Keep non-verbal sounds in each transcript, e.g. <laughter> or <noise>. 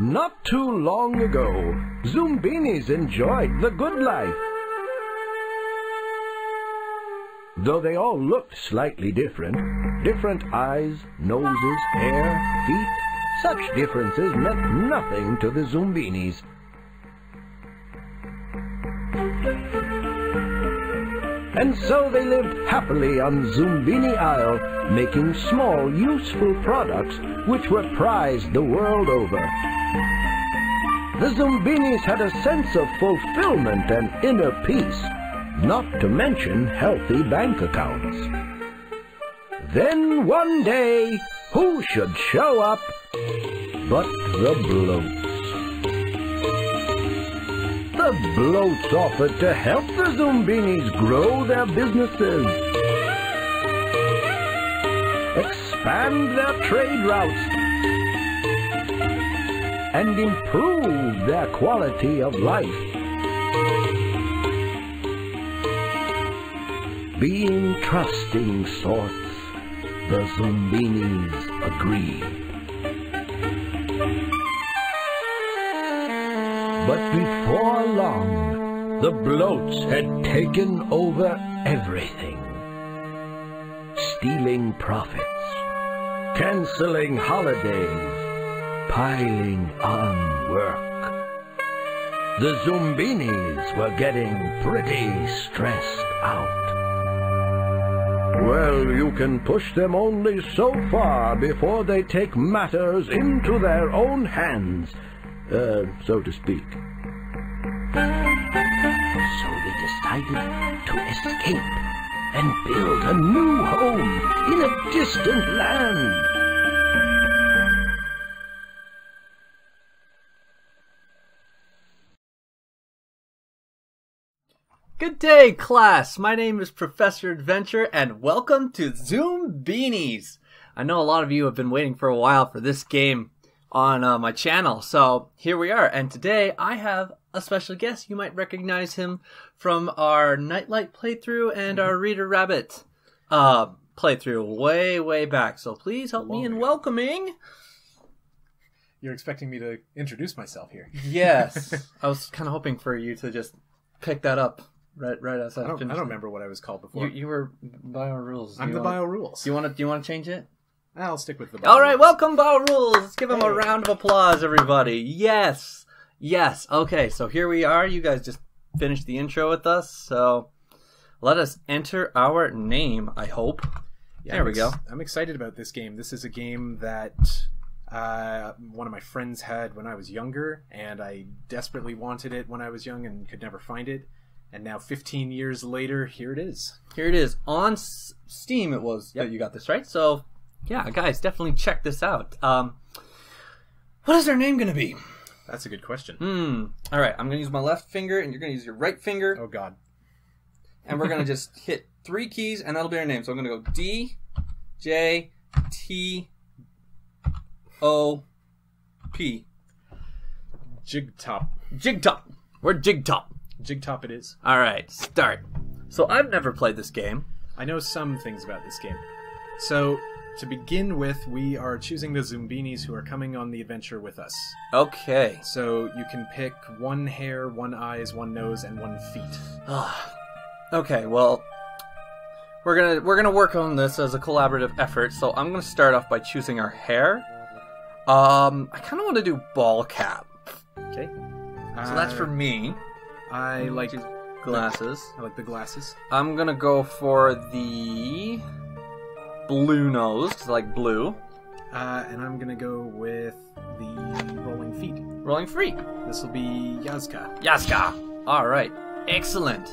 Not too long ago, Zoombinis enjoyed the good life. Though they all looked slightly different, different eyes, noses, hair, feet, such differences meant nothing to the Zoombinis. And so they lived happily on Zoombini Isle, making small, useful products which were prized the world over. The Zoombinis had a sense of fulfillment and inner peace, not to mention healthy bank accounts. Then one day, who should show up but the bloats? The bloats offered to help the Zoombinis grow their businesses, expand their trade routes, and improve their quality of life. Being trusting sorts, the Zoombinis agreed. But before long, the bloats had taken over everything. Stealing profits, canceling holidays, piling on work. The Zoombinis were getting pretty stressed out. Well, you can push them only so far before they take matters into their own hands, uh, so to speak. So they decided to escape and build a new home in a distant land. Day, class. My name is Professor Adventure, and welcome to Zoombinis. I know a lot of you have been waiting for a while for this game on uh, my channel, so here we are. And today I have a special guest. You might recognize him from our Nightlight playthrough and our Reader Rabbit uh, playthrough way, way back. So please help me in welcoming. You're expecting me to introduce myself here. Yes, <laughs> I was kind of hoping for you to just pick that up right, right I, don't, I don't remember what I was called before. You, you were BioRulz. I'm Do the you BioRulz. Do you want to? Do you want to change it? I'll stick with the bio All right, rules. welcome BioRulz. Let's give them a round of applause, everybody. Yes, yes. Okay, so here we are. You guys just finished the intro with us, so let us enter our name. I hope. Yeah, there I'm we go. I'm excited about this game. This is a game that uh, one of my friends had when I was younger, and I desperately wanted it when I was young and could never find it. And now, 15 years later, here it is. Here it is on S- Steam. It was that you got this right. So yeah, guys, definitely check this out. Um, what is our name going to be? That's a good question. Hmm. All right, I'm going to use my left finger, and you're going to use your right finger. Oh God. and we're gonna just <laughs> hit three keys, and that'll be our name. So I'm gonna go D, J, T, O, P. Jig top. Jig top. We're jig top. Jig top it is. All right, start. So I've never played this game. I know some things about this game. So, to begin with, we are choosing the Zoombinis who are coming on the adventure with us. Okay. So you can pick one hair, one eyes, one nose, and one feet. <sighs> Okay. Well, we're gonna we're gonna work on this as a collaborative effort. So I'm gonna start off by choosing our hair. Um, I kind of want to do ball cap. Okay. So that's for me. I like Choose glasses. I like the glasses. I'm gonna go for the blue nose I like blue. Uh, and I'm gonna go with the rolling feet. Rolling free. This will be Yazka. Yaska. All right. Excellent.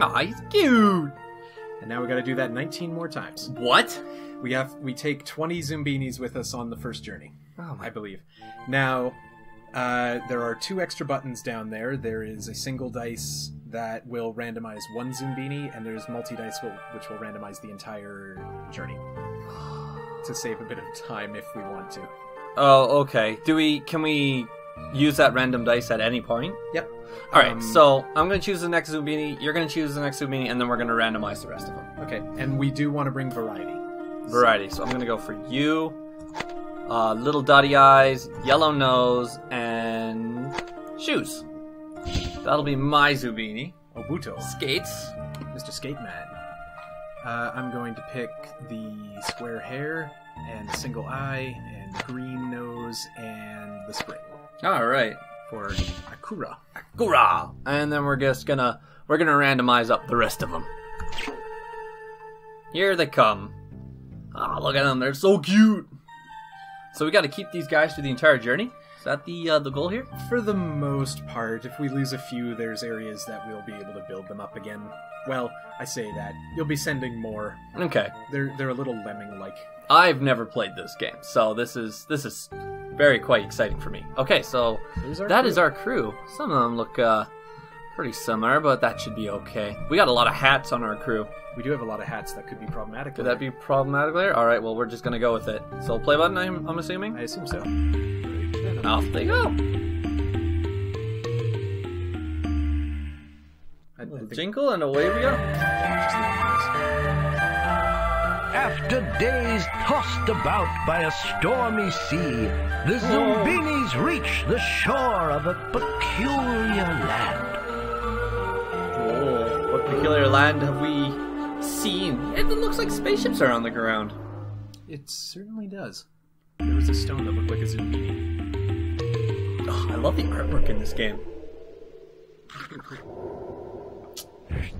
Aw, he's cute. And now we got to do that 19 more times. What? We have we take 20 Zoombinis with us on the first journey, Oh I believe. Now, uh, there are two extra buttons down there. There is a single dice that will randomize one Zoombini, and there's multi dice will, which will randomize the entire journey to save a bit of time if we want to. Oh, okay. Do we? Can we use that random dice at any point? Yep. All right. Um, so I'm gonna choose the next Zoombini. You're gonna choose the next Zoombini, and then we're gonna randomize the rest of them. Okay, and we do want to bring variety. Variety. So I'm gonna go for you. Uh, little dotty eyes, yellow nose, and shoes. That'll be my Zoombini. Obuto, Skates. Mr. Skate Man. Uh, I'm going to pick the square hair and the single eye and green nose and the spring All right. for Akura. Hoorah! And then we're just gonna we're gonna randomize up the rest of them. Here they come. Oh, look at them! They're so cute. So we got to keep these guys through the entire journey. Is that the uh, the goal here? For the most part, if we lose a few, there's areas that we'll be able to build them up again. Well, I say that. You'll be sending more. Okay. They're they're a little lemming like. I've never played this game, so this is this is very quite exciting for me. Okay, so that crew. is our crew. Some of them look uh, pretty similar, but that should be okay. We got a lot of hats on our crew. We do have a lot of hats that could be problematic. Could that be problematic there? All right, well we're just gonna go with it. So play button, I'm, I'm assuming. I assume so. Off they go. I, I Jingle and away we go. After days tossed about by a stormy sea, the Zoombinis reach the shore of a peculiar land. What land have we seen? It looks like spaceships are on the ground. It certainly does. There was a stone that looked like a zucchini. Oh, I love the artwork in this game.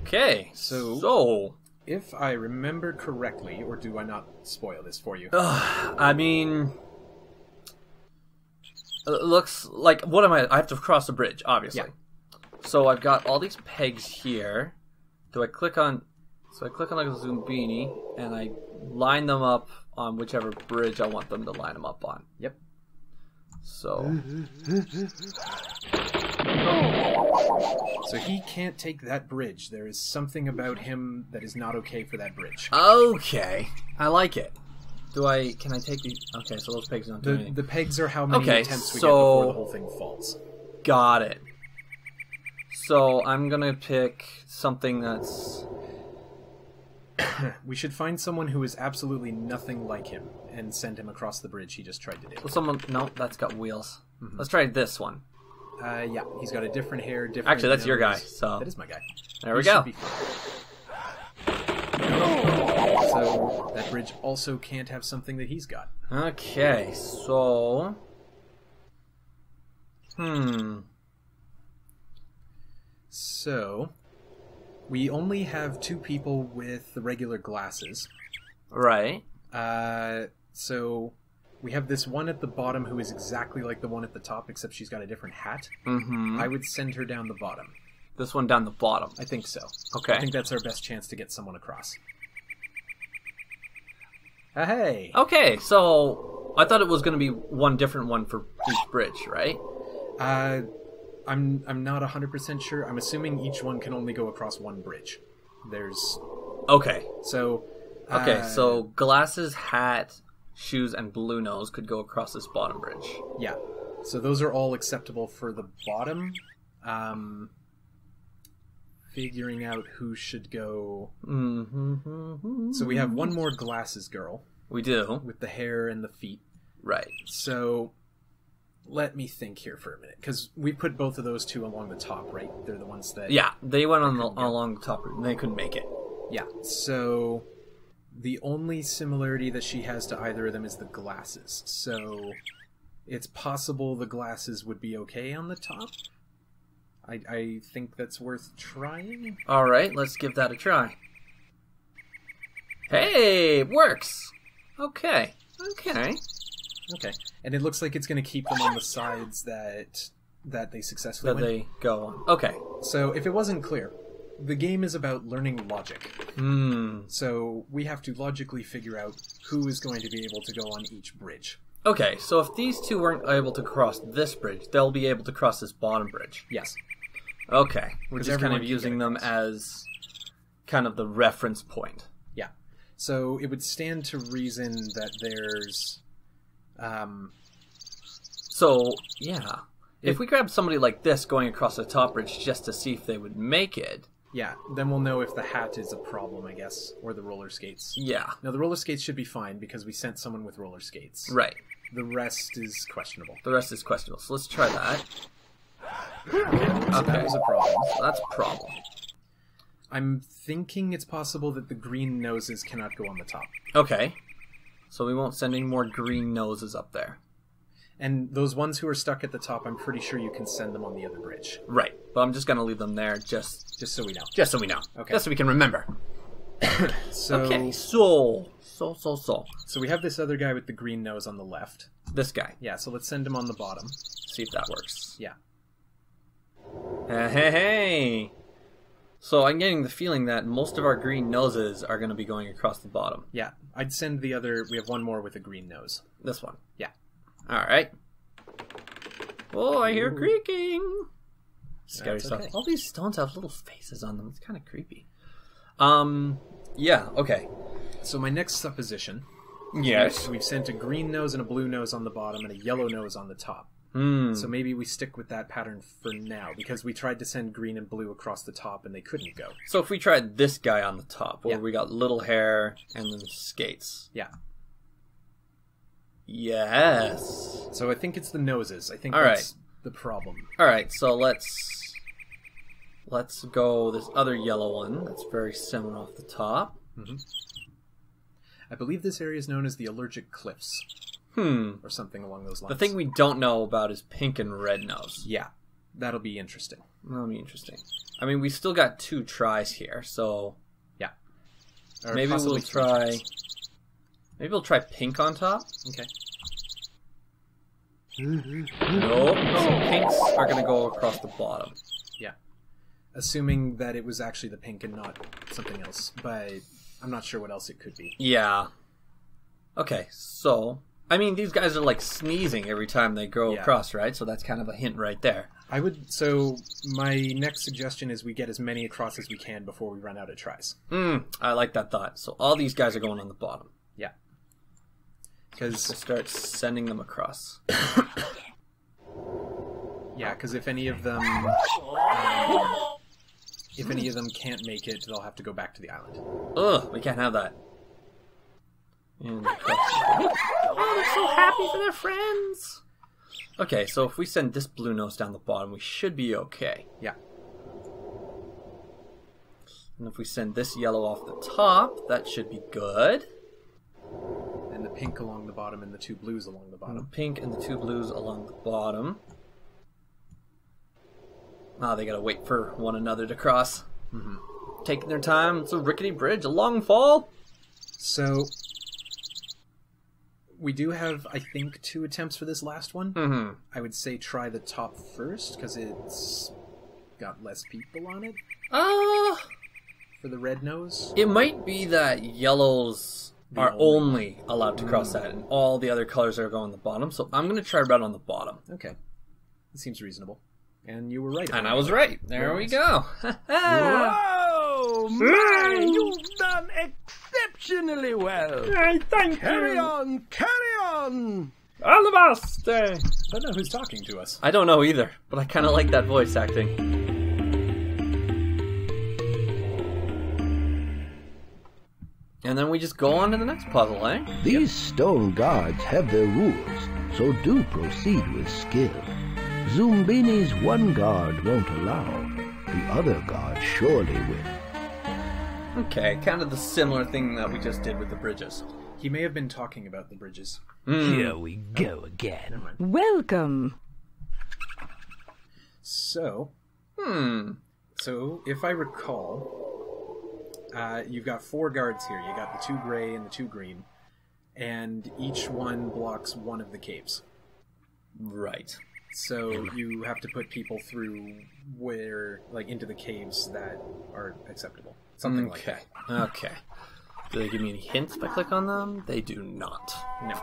Okay, So- so If I remember correctly, or do I not spoil this for you? Ugh, I mean, it looks like what am I? I have to cross a bridge, obviously. Yeah. So I've got all these pegs here. Do I click on? So I click on like a Zoombini and I line them up on whichever bridge I want them to line them up on. Yep. So So he can't take that bridge. There is something about him that is not okay for that bridge. okay, I like it. Do I? Can I take the? Okay, so those pegs don't do The, anything. the pegs are how many Okay, attempts we so- get before the whole thing falls. Got it. So I'm gonna pick something that's <coughs> We should find someone who is absolutely nothing like him and send him across the bridge he just tried to do. Well, someone no, that's got wheels. Let's try this one. Uh, yeah, he's got a different hair, different. Actually, that's your guy, so- that is my guy. There we He go. be. So that bridge also can't have something that he's got. Okay, so hmm. So we only have two people with the regular glasses. Right. Uh, so we have this one at the bottom who is exactly like the one at the top, except she's got a different hat. Mm-hmm. I would send her down the bottom. This one down the bottom. I think so. Okay. I think that's our best chance to get someone across. Uh, hey. Okay, so I thought it was going to be one different one for each bridge, right? Uh, I'm I'm not hundred percent sure. I'm assuming each one can only go across one bridge. There's Okay. so. Okay, uh, so glasses, hat, shoes, and blue nose could go across this bottom bridge. yeah, so those are all acceptable for the bottom. Um, figuring out who should go. Mm-hmm. So we have one more glasses girl We do. with the hair and the feet. Right. So let me think here for a minute, because we put both of those two along the top, right? They're the ones that Yeah, they went on the, along the top. and They couldn't make it. Yeah. So the only similarity that she has to either of them is the glasses. So it's possible the glasses would be okay on the top. I, I think that's worth trying. All right, let's give that a try. Hey, it works. Okay. Okay. Okay. And it looks like it's going to keep them on the sides that that they successfully That went. they go on. Okay. So if it wasn't clear, the game is about learning logic. Hmm. So we have to logically figure out who is going to be able to go on each bridge. Okay, so if these two weren't able to cross this bridge, they'll be able to cross this bottom bridge. Yes. Okay. we're just kind of using them as kind of the reference point. Yeah. So it would stand to reason that there's um So, yeah. If we grab somebody like this going across the top bridge just to see if they would make it, yeah, then we'll know if the hat is a problem, I guess, or the roller skates. yeah. Now the roller skates should be fine because we sent someone with roller skates. Right. The rest is questionable. The rest is questionable. So let's try that. So that Okay. was a problem. So that's a problem. I'm thinking it's possible that the green noses cannot go on the top. Okay. So we won't send any more green noses up there. And those ones who are stuck at the top, I'm pretty sure you can send them on the other bridge. Right. But I'm just gonna leave them there just Just so we know. just so we know. Okay. Just so we can remember. <coughs> <coughs> So, Okay. So so so so. so we have this other guy with the green nose on the left. This guy. Yeah, so let's send him on the bottom. See if that works. Yeah. Hey, hey, hey. So I'm getting the feeling that most of our green noses are going to be going across the bottom. Yeah, I'd send the other. We have one more with a green nose. This one. Yeah. All right. Oh, I hear creaking. Scary That's stuff. okay. All these stones have little faces on them. It's kind of creepy. Um. Yeah. Okay. So my next supposition. Yes. We've sent a green nose and a blue nose on the bottom and a yellow nose on the top. Hmm. So maybe we stick with that pattern for now because we tried to send green and blue across the top and they couldn't go. So if we tried this guy on the top, where Yeah. we got little hair and then skates. Yeah. Yes. So I think it's the noses. I think All that's the problem. All right, so let's let's go this other yellow one that's very similar off the top. I believe this area is known as the allergic cliffs Hmm. or something along those lines. The thing we don't know about is pink and red nose. Yeah. That'll be interesting. That'll be interesting. I mean, we still got two tries here, so Yeah. Or maybe we'll try. times. Maybe we'll try pink on top. Okay. Nope. So pinks are gonna go across the bottom. Yeah. Assuming that it was actually the pink and not something else, but I'm not sure what else it could be. Yeah. Okay, so I mean, these guys are like sneezing every time they go Yeah. across, right? So that's kind of a hint right there. I would. So my next suggestion is we get as many across as we can before we run out of tries. Hmm. I like that thought. So all these guys are going on the bottom. Yeah. Because start sending them across. <coughs> yeah, because if any of them, um, if any of them can't make it, they'll have to go back to the island. Ugh, we can't have that. And. Oh, they're so happy for their friends. Okay, so if we send this blue nose down the bottom, we should be okay. Yeah. And if we send this yellow off the top, that should be good. And the pink along the bottom and the two blues along the The bottom. pink and the two blues along the bottom. Ah, they gotta wait for one another to cross. Mm -hmm. Taking their time. It's a rickety bridge, a long fall. So we do have, I think, two attempts for this last one. Mm-hmm. I would say try the top first because it's got less people on it Uh, for the red nose. it might be that yellows The are only- only allowed to cross that, and all the other colors are going on the bottom. So I'm gonna try red on the bottom. Okay, it seems reasonable. And you were right. And I was right. There Very we nice. go. <laughs> Whoa! Man, you've done exceptionally well. thank Carry on, carry on. Alabaster. I don't know who's talking to us. I don't know either, but I kind of like that voice acting. And then we just go on to the next puzzle, eh? These stone guards have their rules, so do proceed with skill. Zoombini's one guard won't allow. The other guard surely will. Okay, kind of the similar thing that we just did with the bridges. He may have been talking about the bridges. Hmm. Here we go again. Welcome. So, Hmm. so if I recall, uh, you've got four guards here. You got the two gray and the two green, and each one blocks one of the caves. Right. So you have to put people through where, like, into the caves that are acceptable. Something like okay. that. Okay. Do they give me any hints if I click on them? They do not. No,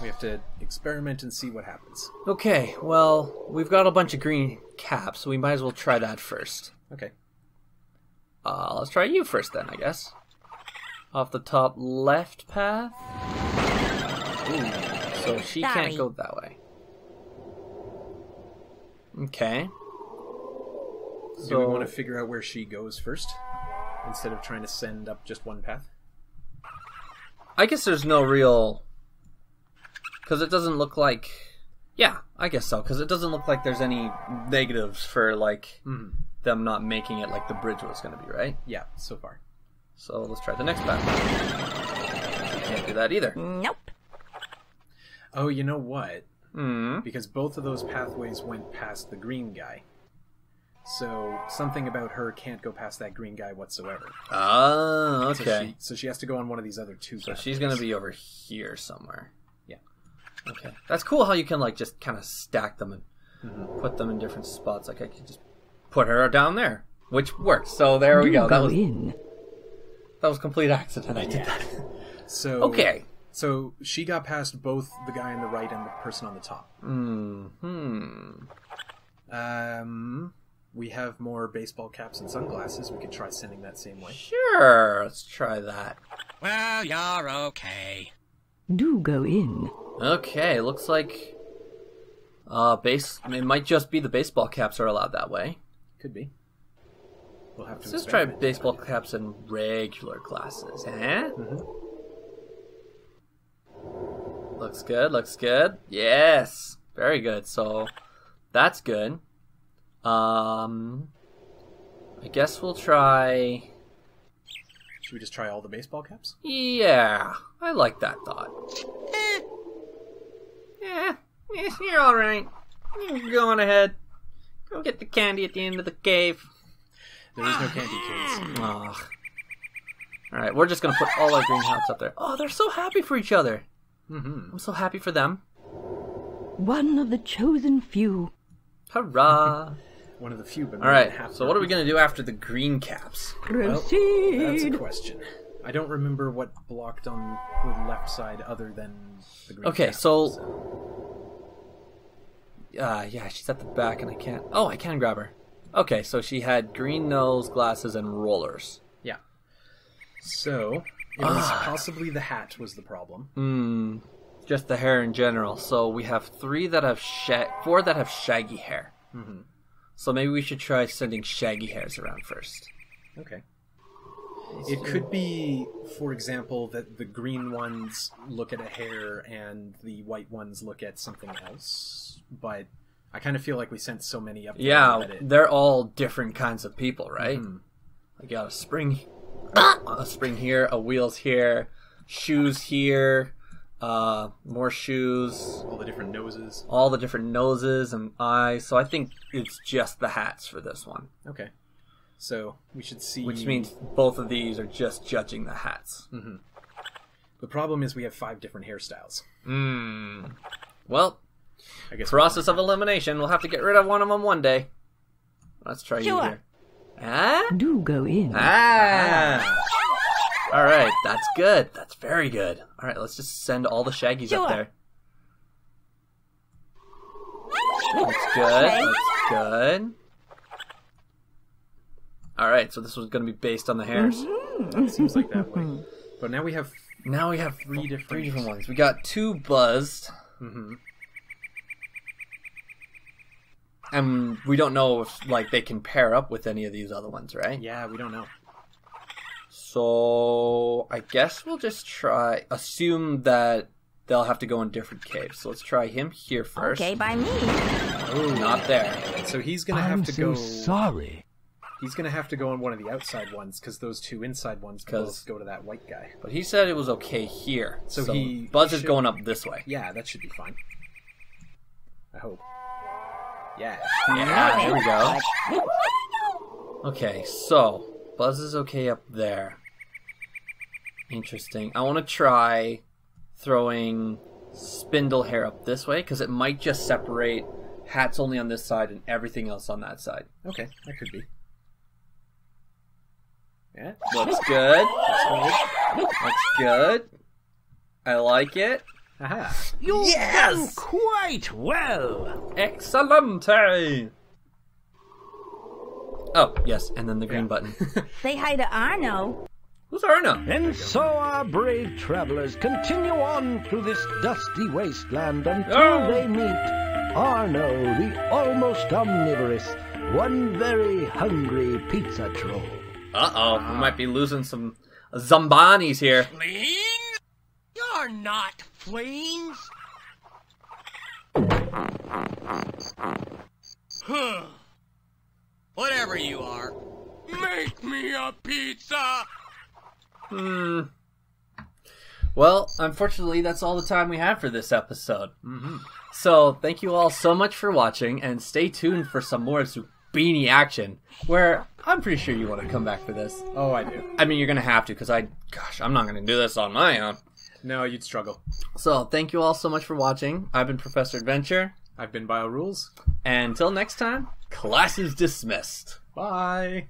we have to experiment and see what happens. Okay, well, we've got a bunch of green caps, so we might as well try that first. Okay. Uh, let's try you first then, I guess. Off the top left path. Ooh, so she can't go that way. Okay. Do we want to figure out where she goes first instead of trying to send up just one path? I guess there's no real. Because it doesn't look like. Yeah, I guess so. Because it doesn't look like there's any negatives for like Mhm. them not making it like the bridge was going to be, right? Yeah, so far. So let's try the next path. Can't do that either. Nope. Oh, you know what? Hmm. Because both of those pathways went past the green guy. So something about her can't go past that green guy whatsoever. Oh, So okay. she, so she has to go on one of these other two. So she's gonna be over here somewhere. Yeah. Okay. That's cool how you can like just kind of stack them and Mm-hmm. put them in different spots. Like I could just put her down there, which works. So there we Do go. That go was in. that was complete accident. I did Yeah. that. <laughs> So Okay. So she got past both the guy on the right and the person on the top. Hmm. Hmm. We have more baseball caps and sunglasses. We could try sending that same way. Sure. Let's try that. Well, you're okay. Do go in. Okay. Looks like uh base. It might just be the baseball caps are allowed that way. Could be. We'll have to. Let's just try experiment. baseball caps and regular glasses. Eh? Looks good, looks good. Yes. Very good. So that's good. Um I guess we'll try Should we just try all the baseball caps? Yeah. I like that thought. Eh. Yeah. eh, You're alright. Go on ahead. Go get the candy at the end of the cave. There is no candy canes. Ugh. Alright, we're just gonna put all our green hats up there. Oh, they're so happy for each other. Mm-hmm. I'm so happy for them. One of the chosen few. Hurrah! One of the few, but All more half So what are we gonna do after the green caps? Well, that's a question. I don't remember what blocked on the left side other than the green. Okay, cap, so- Uh, yeah, she's at the back, and I can't. Oh, I can grab her. Okay, so she had green nose, glasses, and rollers. yeah. So it was Ah. possibly the hat was the problem. Hmm. Just the hair in general. So we have three that have sha- four that have shaggy hair. Mhm. So maybe we should try sending shaggy hairs around first. Okay. It could be, for example, that the green ones look at a hair and the white ones look at something else. But I kind of feel like we sent so many up. Yeah, it- they're all different kinds of people, right? Mhm. I got a spring, <coughs> a spring here, a wheels here, shoes here, uh, more shoes, all the different noses. all the different noses and eyes. So I think it's just the hats for this one, Okay. So we should see. which means both of these are just judging the hats. the problem is we have five different hairstyles. Hmm. Well, I guess. process of elimination. We'll have to get rid of one of them one day. Let's try you here. Ah. Do go in. Ah. All right, that's good. That's very good. All right, let's just send all the shaggies Sure. up there. That's good. That's good. All right, so this was going to be based on the hairs. seems like that way. <laughs> But now we have. Now we have Three different- three different ones. We got two buzzed, Mm-hmm. and we don't know if like they can pair up with any of these other ones, right? Yeah, we don't know. So I guess we'll just try. Assume that they'll have to go in different caves. So let's try him here first. Okay, by me. Oh, Not there. So he's gonna have I'm to so go. sorry. He's gonna have to go on one of the outside ones because those two inside ones 'Cause- both go to that white guy. But he said it was okay here. So So, he- Buzz he is going up this way. Yeah, that should be fine. I hope. Yeah. Yeah, there we go. Okay, so Buzz is okay up there. Interesting. I want to try throwing spindle hair up this way because it might just separate hats only on this side and everything else on that side. Okay, that could be. Yeah. Looks good. That's good. Looks good. I like it. Aha. You've Yes! done quite well. Excellente. Oh yes, and then the green Yeah. button. <laughs> Say hi to Arno. Who's Arno? And so our brave travelers continue on through this dusty wasteland until Oh. they meet Arno, the almost omnivorous, one very hungry pizza troll. Uh oh, we might be losing some Zoombinis here. Fleeing? You're not fleeing. Whatever you are, make me a pizza! Hmm. Well, unfortunately, that's all the time we have for this episode. Mm-hmm. So, thank you all so much for watching, and stay tuned for some more Zucchini action, where I'm pretty sure you want to come back for this. Oh, I do. I mean, you're going to have to, because I, gosh, I'm not going to do this on my own. No, you'd struggle. So, thank you all so much for watching. I've been Professor Adventure, I've been BioRulz. and until next time, class is dismissed. Bye.